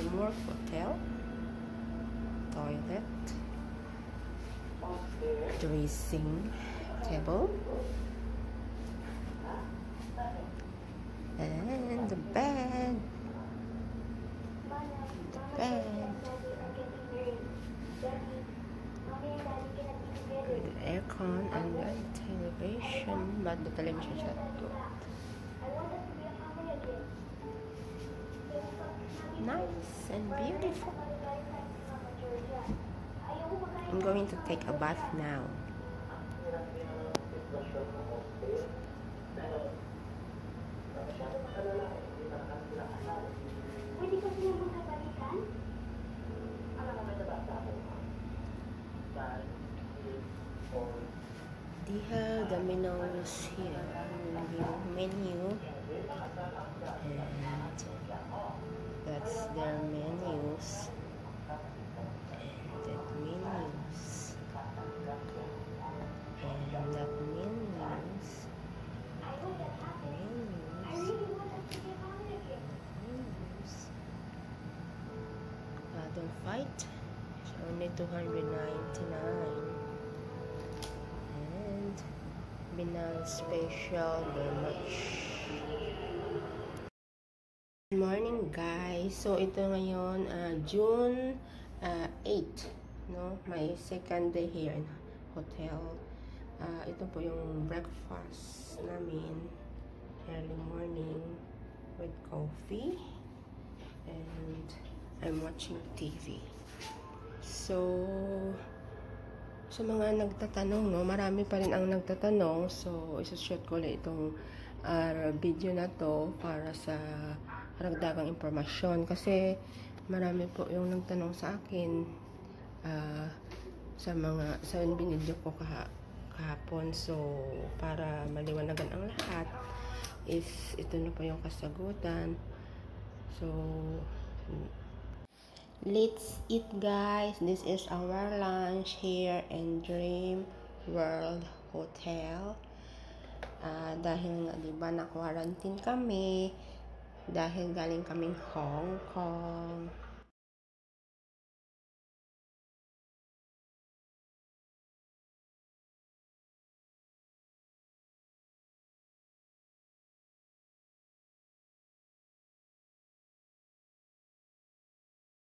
York Hotel. Toilet. Dressing table. And the bed. The bed. The aircon and the television, but the television is not good. Nice and beautiful. I'm going to take a bath now. Have the menus here. Menu, menu. And their menus. That menus. And that menus. Menus. Menus. Don't fight. It's only 299 and Binal Special Lunch. Good morning guys. So ito ngayon uh, June uh, 8, no? My second day here in hotel. Uh, ito po yung breakfast namin early morning with coffee and I'm watching TV. So sa mga nagtatanong, no, marami pa rin ang nagtatanong. So, isa-shoot ko lang itong uh, video na to para sa karagdagang impormasyon. Kasi, marami po yung nagtanong sa akin uh, sa mga, sa binidyo ko kaha, kahapon. So, para maliwanagan ang lahat, is ito na po yung kasagutan. So, Let's eat guys. This is our lunch here in Dream World Hotel. Uh, dahil nga diba na quarantine kami dahil galing kaming Hong Kong.